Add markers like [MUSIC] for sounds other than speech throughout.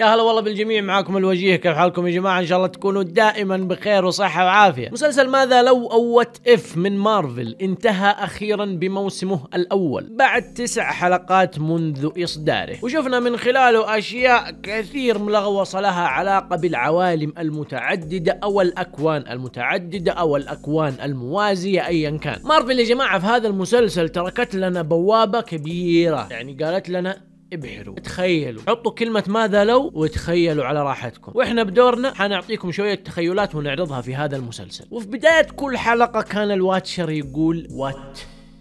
يا هلا والله بالجميع معاكم الوجيه كيف حالكم يا جماعة؟ إن شاء الله تكونوا دائما بخير وصحة وعافية. مسلسل ماذا لو أو What If من مارفل انتهى أخيرا بموسمه الأول؟ بعد تسع حلقات منذ إصداره. وشفنا من خلاله أشياء كثير ملغوصه لها علاقة بالعوالم المتعددة أو الأكوان المتعددة أو الأكوان الموازية ايا كان. مارفل يا جماعة في هذا المسلسل تركت لنا بوابة كبيرة. يعني قالت لنا ابحروا. تخيلوا حطوا كلمة ماذا لو وتخيلوا على راحتكم. وإحنا بدورنا حنعطيكم شوية تخيلات ونعرضها في هذا المسلسل. وفي بداية كل حلقة كان ال Watcher يقول What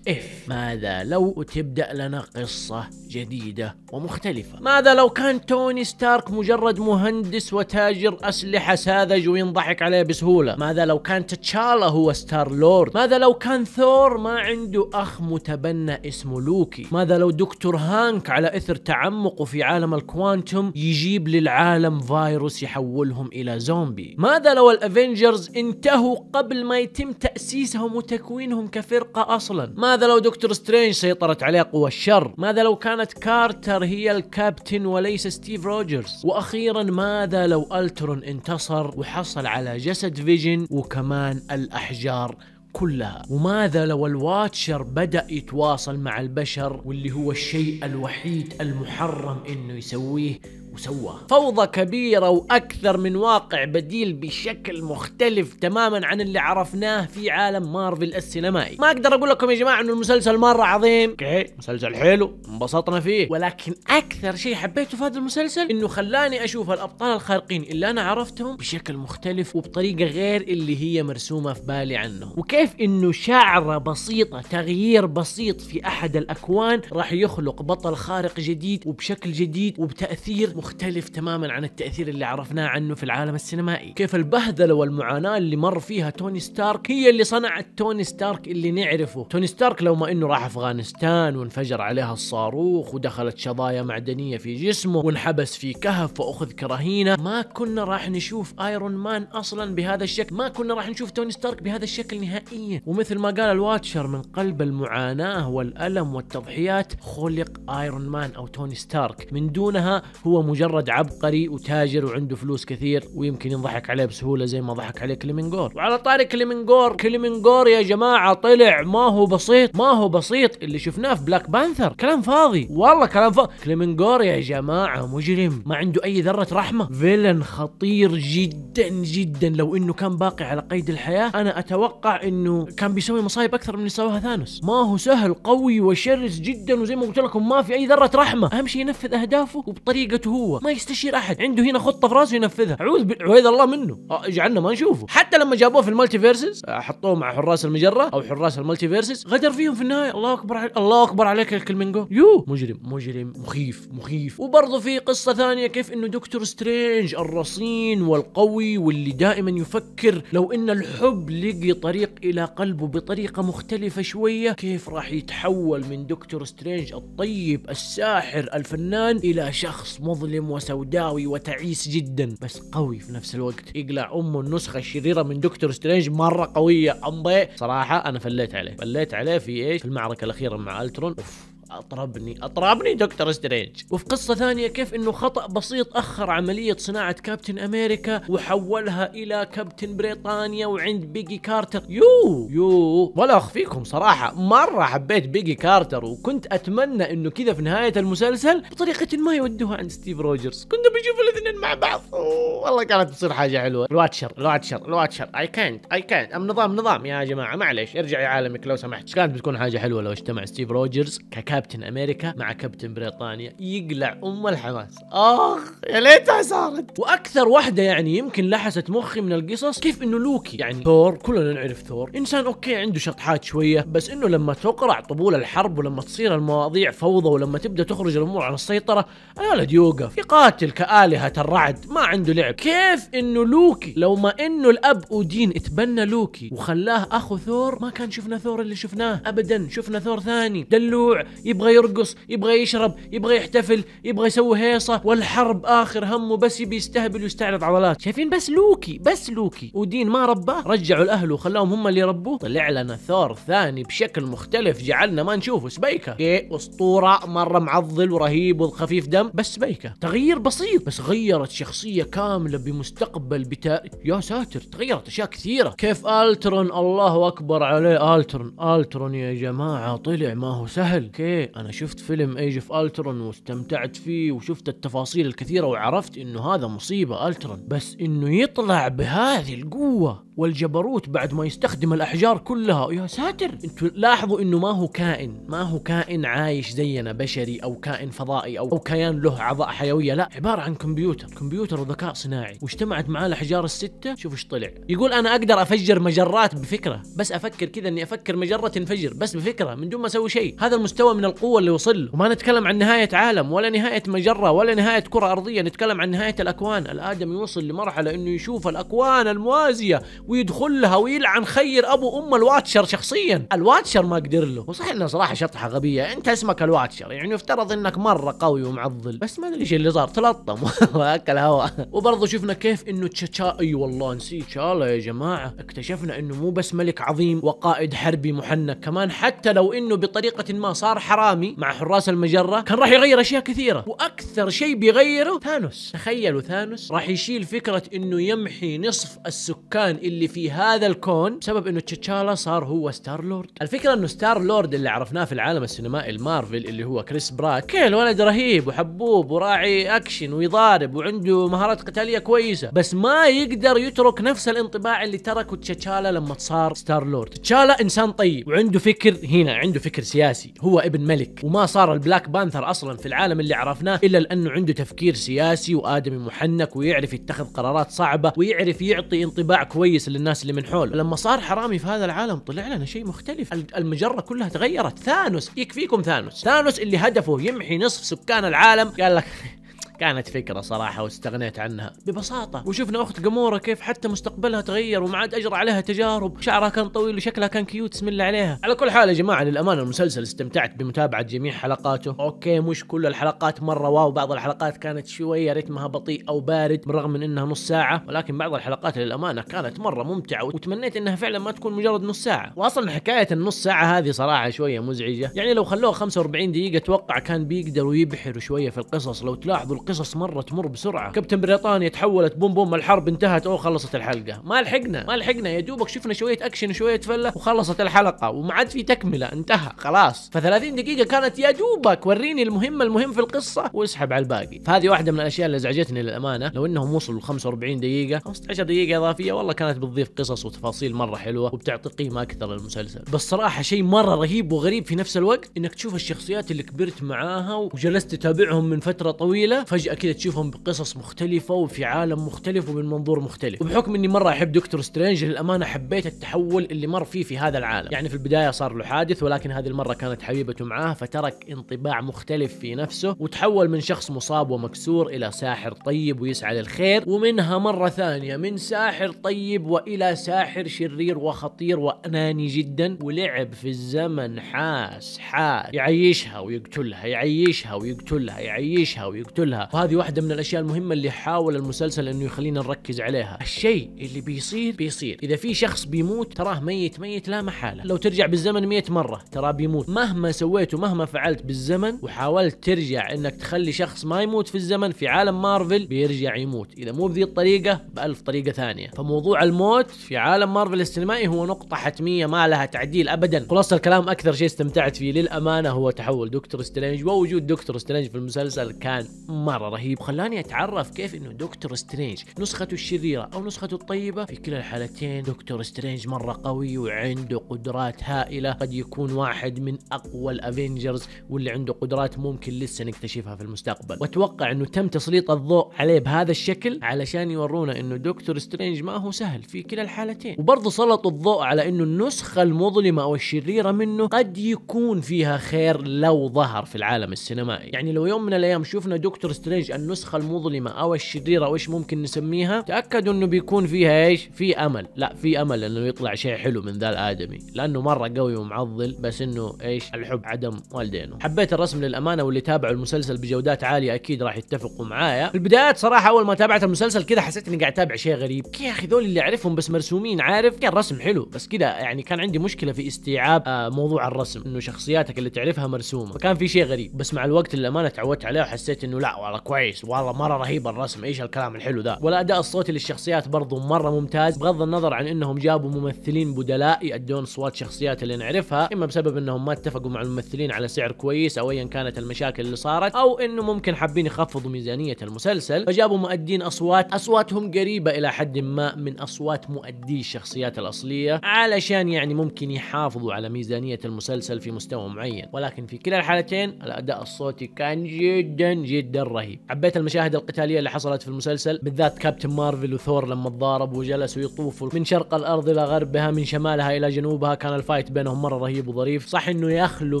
If. ماذا لو تبدأ لنا قصة جديدة ومختلفة؟ ماذا لو كان توني ستارك مجرد مهندس وتاجر أسلحة ساذج وينضحك عليه بسهولة؟ ماذا لو كان تشالا هو ستار لورد؟ ماذا لو كان ثور ما عنده أخ متبنى اسمه لوكي؟ ماذا لو دكتور هانك على إثر تعمقه في عالم ال quantum يجيب للعالم فيروس يحولهم إلى زومبي؟ ماذا لو ال Avengers انتهوا قبل ما يتم تأسيسهم وتكوينهم كفرقة أصلا؟ ماذا لو دكتور سترينج سيطرت عليه قوى الشر؟ ماذا لو كانت كارتر هي الكابتن وليس ستيف روجرز؟ وأخيرا ماذا لو ألترون انتصر وحصل على جسد فيجن وكمان الأحجار كلها؟ وماذا لو ال Watcher بدأ يتواصل مع البشر واللي هو الشيء الوحيد المحرم إنه يسويه وسواه فوضى كبيرة وأكثر من واقع بديل بشكل مختلف تماما عن اللي عرفناه في عالم مارفل السينمائي. ما أقدر أقول لكم يا جماعة أنه المسلسل مرة عظيم. okay مسلسل حلو انبسطنا فيه. ولكن أكثر شيء حبيته في هذا المسلسل أنه خلاني أشوف الأبطال الخارقين اللي أنا عرفتهم بشكل مختلف وبطريقة غير اللي هي مرسومة في بالي عنهم. وكيف أنه شعرة بسيطة تغيير بسيط في أحد الأكوان راح يخلق بطل خارق جديد وبشكل جديد وبتأثير مختلف. تماما عن التأثير اللي عرفناه عنه في العالم السينمائي. كيف البهدلة والمعاناة اللي مر فيها توني ستارك هي اللي صنعت توني ستارك اللي نعرفه. توني ستارك لو ما إنه راح أفغانستان وانفجر عليها الصاروخ ودخلت شظايا معدنية في جسمه وانحبس في كهف وأخذ كرهينة ما كنا راح نشوف Iron Man أصلا بهذا الشكل. ما كنا راح نشوف توني ستارك بهذا الشكل نهائيا. ومثل ما قال ال Watcher من قلب المعاناة والألم والتضحيات خلق Iron Man أو توني ستارك. من دونها هو مجرد عبقري وتاجر وعنده فلوس كثير ويمكن ينضحك عليه بسهولة زي ما ضحك عليه Killmonger وعلى طاري Killmonger Killmonger يا جماعة طلع. ما هو بسيط ما هو بسيط اللي شفناه في Black Panther كلام فاضي. والله كلام فاضي Killmonger يا جماعة مجرم. ما عنده أي ذرة رحمة. villain خطير جدا جدا. لو إنه كان باقي على قيد الحياة أنا أتوقع إنه كان بيسوي مصايب أكثر من اللي سواها ثانوس. ما هو سهل قوي وشرس جدا. وزي ما قلت لكم ما في أي ذرة رحمة. أهم شيء ينفذ أهدافه وبطريقته هو. ما يستشير أحد. عنده هنا خطة في راسه ينفذها. أعوذ بالعويذ الله منه. آه، جعلنا ما نشوفه. حتى لما جابوه في ال multiverse آه، حطوه مع حراس المجرة أو حراس ال multiverse غدر فيهم في النهاية. الله أكبر عليك الله أكبر عليك يا Killmonger يو! مجرم مجرم مخيف مخيف. وبرضه في قصة ثانية كيف إنه دكتور سترينج الرصين والقوي واللي دائما يفكر لو إن الحب لقي طريق إلى قلبه بطريقة مختلفة شوية كيف راح يتحول من دكتور سترينج الطيب الساحر الفنان إلى شخص مظلم. وسوداوي وتعيس جدا. بس قوي في نفس الوقت. يقلع أمه النسخة الشريرة من دكتور سترينج مرة قوية. أمضي. صراحة أنا فليت عليه. فليت عليه في إيش؟ في المعركة الأخيرة مع ألترون. أوف. أطربني أطربني دكتور سترينج. وفي قصة ثانية كيف إنه خطأ بسيط أخر عملية صناعة كابتن أمريكا وحولها إلى كابتن بريطانيا وعند بيجي كارتر. يو يو ولا اخفيكم صراحة مرة حبيت بيجي كارتر وكنت أتمنى إنه كذا في نهاية المسلسل بطريقة ما يودوها عند ستيف روجرز. كنت بشوف الاثنين مع بعض. أوه والله كانت تصير حاجة حلوة. الواتشر الواتشر الواتشر اي كانت اي كانت أم نظام نظام. يا جماعة معليش. ارجعي عالمك لو سمحت. كانت بتكون حاجة حلوة لو اجتمع ستيف روجرز ككابتن. كابتن أمريكا مع كابتن بريطانيا يقلع أم الحماس. آخ يا ليتها صارت. وأكثر واحدة يعني يمكن لحست مخي من القصص كيف إنه لوكي يعني ثور كلنا نعرف ثور. إنسان okay عنده شطحات شوية بس إنه لما تقرع طبول الحرب ولما تصير المواضيع فوضى ولما تبدأ تخرج الأمور عن السيطرة الولد يوقف. يقاتل كآلهة الرعد ما عنده لعب. كيف إنه لوكي؟ لو ما إنه الأب أودين اتبنى لوكي وخلاه أخو ثور ما كان شفنا ثور اللي شفناه ابدا شفنا ثور ثاني. دلوع يبغى يرقص يبغى يشرب يبغى يحتفل يبغى يسوي هيصة والحرب آخر همه بس يبي يستهبل ويستعرض عضلات شايفين؟ بس لوكي بس لوكي. أودين ما رباه رجعوا لاهله وخلاهم هم اللي يربوه طلع لنا ثور ثاني بشكل مختلف جعلنا ما نشوفه. سبيكة. إيه أسطورة مرة معضل ورهيب وخفيف دم. بس سبيكة. تغيير بسيط. بس غيرت شخصية كاملة بمستقبل بتا يا ساتر تغيرت أشياء كثيرة. كيف ألترون؟ الله أكبر عليه. ألترون ألترون يا جماعة طلع ما هو سهل. أنا شفت فيلم Age of Ultron واستمتعت فيه وشفت التفاصيل الكثيرة وعرفت إنه هذا مصيبة الترون بس إنه يطلع بهذه القوة والجبروت بعد ما يستخدم الأحجار كلها. يا ساتر! أنتوا لاحظوا إنه ما هو كائن. ما هو كائن عايش زينا بشري أو كائن فضائي أو, أو كيان له أعضاء حيوية. لا عبارة عن كمبيوتر. كمبيوتر وذكاء صناعي. واجتمعت معاه الأحجار الستة. شوف إيش طلع. يقول أنا أقدر أفجر مجرات بفكرة. بس أفكر كذا إني أفكر مجرة تنفجر. بس بفكرة. من دون ما أسوي شيء. هذا المستوى من القوة اللي وصل وما نتكلم عن نهاية عالم ولا نهاية مجرة ولا نهاية كرة أرضية نتكلم عن نهاية الأكوان. الادمي يوصل لمرحلة إنه يشوف الأكوان الموازية ويدخل لها ويلعن خير أبو أم ال Watcher شخصيا. ال Watcher ما قدر له. وصحيح إنه صراحة شطحة غبية. أنت اسمك ال Watcher. يعني يفترض إنك مرة قوي ومعضل. بس ما أدري إيش اللي صار. تلطم. [LAUGHS] وأكل هواء وبرضه شفنا كيف إنه تشا تشا أي والله نسيت. تشالا يا جماعة. اكتشفنا إنه مو بس ملك عظيم وقائد حربي محنك. كمان حتى لو إنه بطريقة ما صار حرامي مع حراس المجرة كان راح يغير أشياء كثيرة. وأكثر شيء بيغيره ثانوس. تخيلوا ثانوس راح يشيل فكرة إنه يمحي نصف السكان اللي في هذا الكون بسبب إنه تشاتشالا صار هو Star-Lord. الفكرة إنه Star-Lord اللي عرفناه في العالم السينمائي المارفل اللي هو كريس برات كويل الولد رهيب وحبوب وراعي أكشن ويضارب وعنده مهارات قتالية كويسة بس ما يقدر يترك نفس الانطباع اللي تركه تشاتشالا لما صار Star-Lord. تشالا إنسان طيب وعنده فكر هنا عنده فكر سياسي هو ابن ملك وما صار ال Black Panther أصلا في العالم اللي عرفناه إلا لأنه عنده تفكير سياسي وآدمي محنك ويعرف يتخذ قرارات صعبة ويعرف يعطي انطباع كويس للناس اللي من حوله. لما صار حرامي في هذا العالم طلع لنا شيء مختلف. المجرة كلها تغيرت. ثانوس يكفيكم ثانوس. ثانوس اللي هدفه يمحي نصف سكان العالم. قال لك [LAUGHS] كانت فكرة صراحة واستغنيت عنها. ببساطة وشفنا أخت قمورة كيف حتى مستقبلها تغير وما عاد أجرى عليها تجارب. شعرها كان طويل وشكلها كان cute اسم الله عليها. على كل حال يا جماعة للأمانة المسلسل استمتعت بمتابعة جميع حلقاته. okay مش كل الحلقات مرة wow بعض الحلقات كانت شوية رتمها بطيء أو بارد بالرغم من إنها نص ساعة ولكن بعض الحلقات للأمانة كانت مرة ممتعة وتمنيت إنها فعلا ما تكون مجرد نص ساعة. واصلا حكاية النص ساعة هذه صراحة شوية مزعجة. يعني لو خلوها 45 دقيقة أتوقع كان بيقدروا يبحروا شوية في القصص لو تلاحظوا القصص مرة تمر بسرعة. كابتن بريطانيا تحولت boom boom الحرب انتهت أو خلصت الحلقة. ما لحقنا ما لحقنا. يا دوبك شفنا شوية أكشن وشوية فلة وخلصت الحلقة وما عاد في تكملة انتهى. خلاص. ف 30 دقيقة كانت يا دوبك. وريني المهم المهم في القصة واسحب على الباقي. فهذه واحدة من الأشياء اللي ازعجتني للأمانة. لو إنهم وصلوا ل 45 دقيقة 15 دقيقة إضافية والله كانت بتضيف قصص وتفاصيل مرة حلوة وبتعطي قيمة أكثر للمسلسل. بس صراحة شيء مرة رهيب وغريب في نفس الوقت إنك تشوف الشخصيات اللي كبرت معاها وجلست تتابعهم من فترة طويلة فجأة كذا تشوفهم بقصص مختلفة وفي عالم مختلف ومن منظور مختلف. وبحكم إني مرة أحب دكتور سترينج للأمانة حبيت التحول اللي مر فيه في هذا العالم. يعني في البداية صار له حادث ولكن هذه المرة كانت حبيبته معاه فترك انطباع مختلف في نفسه وتحول من شخص مصاب ومكسور إلى ساحر طيب ويسعى للخير ومنها مرة ثانية من ساحر طيب وإلى ساحر شرير وخطير وأناني جدا ولعب في الزمن حاس حاس يعيشها ويقتلها يعيشها ويقتلها يعيشها ويقتلها. وهذه واحدة من الأشياء المهمة اللي حاول المسلسل أنه يخلينا نركز عليها. الشيء اللي بيصير بيصير. إذا في شخص بيموت تراه ميت ميت لا محالة. لو ترجع بالزمن 100 مرة تراه بيموت. مهما سويت ومهما فعلت بالزمن وحاولت ترجع إنك تخلي شخص ما يموت في الزمن في عالم مارفل بيرجع يموت. إذا مو بذي الطريقة بألف طريقة ثانية. فموضوع الموت في عالم مارفل السينمائي هو نقطة حتمية ما لها تعديل ابدا. خلاص الكلام أكثر شيء استمتعت فيه للأمانة هو تحول Doctor Strange. ووجود Doctor Strange في المسلسل كان مرة رهيب. وخلاني أتعرف كيف إنه Doctor Strange نسخته الشريرة أو نسخته الطيبة. في كلا الحالتين Doctor Strange مرة قوي وعنده قدرات هائلة. قد يكون واحد من أقوى ال Avengers واللي عنده قدرات ممكن لسه نكتشفها في المستقبل. وأتوقع إنه تم تسليط الضوء عليه بهذا الشكل علشان يورونا إنه Doctor Strange ما هو سهل في كلا الحالتين. وبرضه سلطوا الضوء على إنه النسخة المظلمة أو الشريرة منه قد يكون فيها خير لو ظهر في العالم السينمائي. يعني لو يوم من الأيام شفنا Doctor Strange النسخة المظلمة أو الشريرة أو إيش ممكن نسميها؟ تأكدوا إنه بيكون فيها إيش؟ في أمل. لا في أمل إنه يطلع شيء حلو من ذا الآدمي لأنه مرة قوي ومعضل بس إنه إيش؟ الحب عدم والدينه. حبيت الرسم للأمانة واللي تابعوا المسلسل بجودات عالية أكيد راح يتفقوا معايا. في البدايات صراحة أول ما تابعت المسلسل كذا حسيت إني قاعد أتابع شيء غريب. يا أخي ذول اللي أعرفهم بس مرسومين عارف؟ كان رسم حلو بس كذا يعني كان عندي مشكلة في استيعاب آه موضوع الرسم إنه شخصياتك اللي تعرفها مرسومة. فكان في شيء غريب بس مع الوقت للأمانة تعودت عليه وحسيت إنه لا والله كويس. والله مرة رهيب الرسم. إيش الكلام الحلو ذا؟ والأداء الصوتي للشخصيات برضو مرة ممتاز بغض النظر عن إنهم جابوا ممثلين بدلاء يأدون أصوات شخصيات اللي نعرفها إما بسبب إنهم ما اتفقوا مع الممثلين على سعر كويس أو ايا كانت المشاكل اللي صارت أو إنه ممكن حابين يخفضوا ميزانية المسلسل فجابوا مؤدين أصوات أصواتهم قريبة إلى حد ما من أصوات مؤدي الشخصيات الأصلية علشان يعني ممكن يحافظوا على ميزانية المسلسل في مستوى معين. ولكن في كلا الحالتين الأداء الصوتي كان جدا جدا رهيب حبيت المشاهد القتالية اللي حصلت في المسلسل بالذات Captain Marvel وثور لما تضاربوا وجلسوا يطوفوا من شرق الأرض إلى غربها من شمالها إلى جنوبها كان ال fight بينهم مرة رهيب وظريف. صح إنه يخلو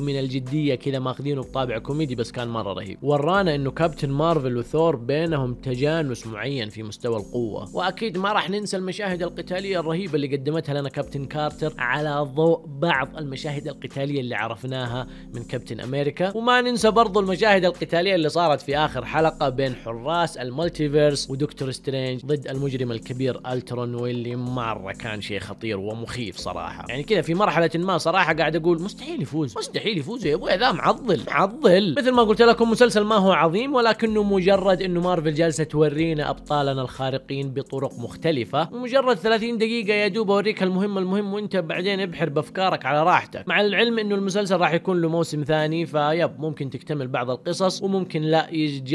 من الجدية كذا ماخذينه بطابع كوميدي بس كان مرة رهيب. ورانا إنه Captain Marvel وثور بينهم تجانس معين في مستوى القوة. وأكيد ما راح ننسى المشاهد القتالية الرهيبة اللي قدمتها لنا Captain Carter على ضوء بعض المشاهد القتالية اللي عرفناها من كابتن أمريكا. وما ننسى برضو المشاهد القتالية اللي صارت في آخر حلقة بين حراس ال multiverse و Doctor Strange ضد المجرم الكبير ألترون واللي مرة كان شيء خطير ومخيف صراحة. يعني كذا في مرحلة ما صراحة قاعد أقول مستحيل يفوز مستحيل يفوز يا أبوي ذا معضل معضل. مثل ما قلت لكم مسلسل ما هو عظيم ولكنه مجرد إنه مارفل جالسة تورينا أبطالنا الخارقين بطرق مختلفة. مجرد 30 دقيقة يا دوب أوريك المهم المهم وأنت بعدين ابحر بأفكارك على راحتك. مع العلم إنه المسلسل راح يكون له موسم ثاني ف يب ممكن تكتمل بعض القصص وممكن لا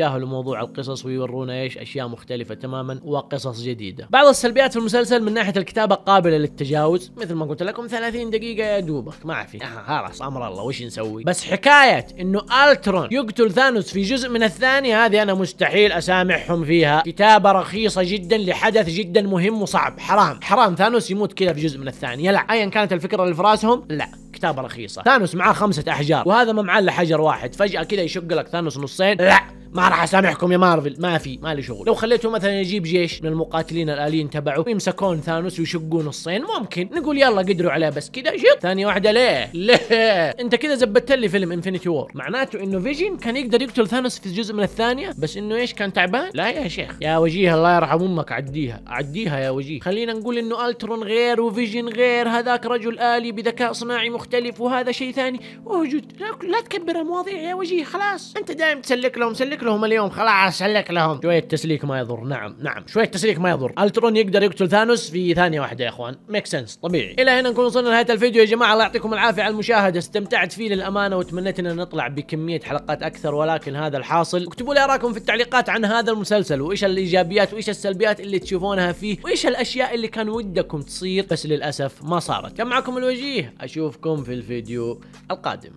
يتجاهلوا موضوع القصص ويورونا إيش؟ أشياء مختلفة تماما وقصص جديدة. بعض السلبيات في المسلسل من ناحية الكتابة قابلة للتجاوز. مثل ما قلت لكم 30 دقيقة يا دوبك ما في. آه خلاص أمر الله وش نسوي؟ بس حكاية إنه ألترون يقتل ثانوس في جزء من الثاني هذه أنا مستحيل أسامحهم فيها. كتابة رخيصة جدا لحدث جدا مهم وصعب. حرام حرام ثانوس يموت كذا في جزء من الثاني لا ايا كانت الفكرة اللي في راسهم لا. كتابة رخيصة. ثانوس معاه خمسة أحجار. وهذا ما معاه إلا حجر واحد. فجأة كذا يشق لك ثانوس نصين. لا ما راح أسامحكم يا مارفل. ما في ما لي شغل. لو خليته مثلا يجيب جيش من المقاتلين الآليين تبعه ويمسكون ثانوس ويشقون نصين. ممكن. نقول يلا قدروا عليه بس كذا شط ثانية واحدة ليه؟ ليه؟ أنت كذا زبدت لي فيلم Infinity War معناته إنه فيجن كان يقدر يقتل ثانوس في جزء من الثانية بس إنه إيش كان تعبان؟ لا يا شيخ. يا وجيه الله يرحم أمك. عديها عديها يا وجيه. خلينا نقول إنه الترون غير وفيجن غير. هذاك رجل آلي بذكاء صناعي مختلف وهذا شيء ثاني. وجود لا, لا تكبر المواضيع يا وجيه خلاص. أنت دايم تسلك لهم سلك لهم اليوم خلاص سلك لهم. شوية تسليك ما يضر نعم نعم شوية تسليك ما يضر. ألترون يقدر يقتل ثانوس في ثانية واحدة يا إخوان. make sense طبيعي. إلى هنا نكون وصلنا لنهاية الفيديو يا جماعة. الله يعطيكم العافية على المشاهدة. استمتعت فيه للأمانة وتمنيت أن نطلع بكمية حلقات أكثر ولكن هذا الحاصل. اكتبوا لي آراءكم في التعليقات عن هذا المسلسل وإيش الإيجابيات وإيش السلبيات اللي تشوفونها فيه وإيش الأشياء اللي كان ودكم تصير. بس للأسف ما صارت. كان معكم الوجيه أشوفكم في الفيديو القادم.